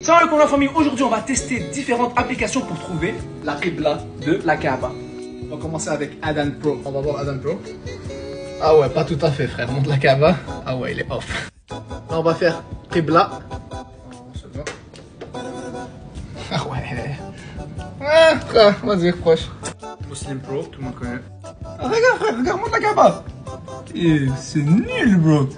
Salut alaikum la famille, aujourd'hui on va tester différentes applications pour trouver la Qibla de la Kaaba. On va commencer avec Adan Pro. On va voir Adan Pro. Ah ouais, pas tout à fait frère, monte la Kaaba. Ah ouais, il est off. Là on va faire Qibla. Ah ouais. Ah vas-y, proche. Muslim Pro, tout le monde connaît. Ah, regarde frère, regarde, monte la Kaaba. Eh, c'est nul bro.